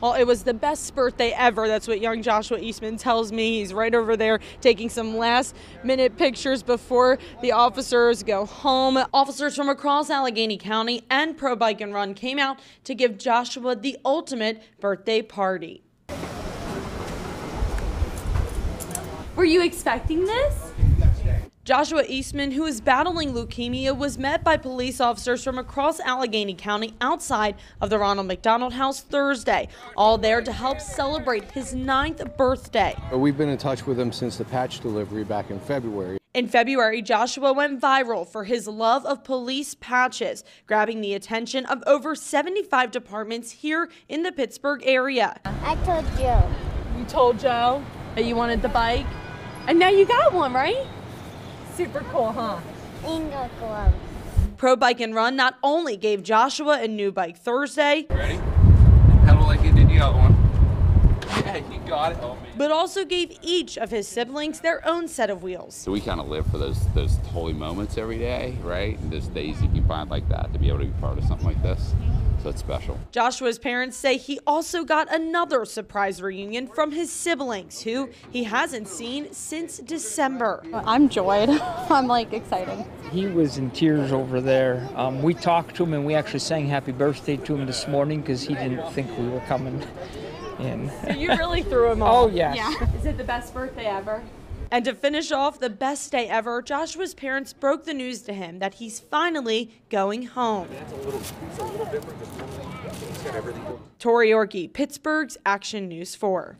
Well, it was the best birthday ever. That's what young Joshua Eastman tells me. He's right over there taking some last minute pictures before the officers go home. Officers from across Allegheny County and Pro Bike and Run came out to give Joshua the ultimate birthday party. Were you expecting this? Joshua Eastman, who is battling leukemia, was met by police officers from across Allegheny County outside of the Ronald McDonald House Thursday, all there to help celebrate his ninth birthday. We've been in touch with him since the patch delivery back in February. In February, Joshua went viral for his love of police patches, grabbing the attention of over 75 departments here in the Pittsburgh area. I told Joe. You told Joe that you wanted the bike, and now you got one, right? Super cool, huh? Inga gloves. Pro Bike and Run not only gave Joshua a new bike Thursday, Ready? Pedal like you did the other one. Yeah, you got it. Oh, but also gave each of his siblings their own set of wheels. So we kind of live for those those holy moments every day, right? And those days you can find like that to be able to be part of something like this. So it's special. Joshua's parents say he also got another surprise reunion from his siblings, who he hasn't seen since December. I'm joyed. I'm like excited. He was in tears over there. Um, we talked to him and we actually sang happy birthday to him this morning because he didn't think we were coming in. So you really threw him off. Oh, off. yes. Is it the best birthday ever? And to finish off the best day ever, Joshua's parents broke the news to him that he's finally going home. Tori Yorgey, Pittsburgh's Action News 4.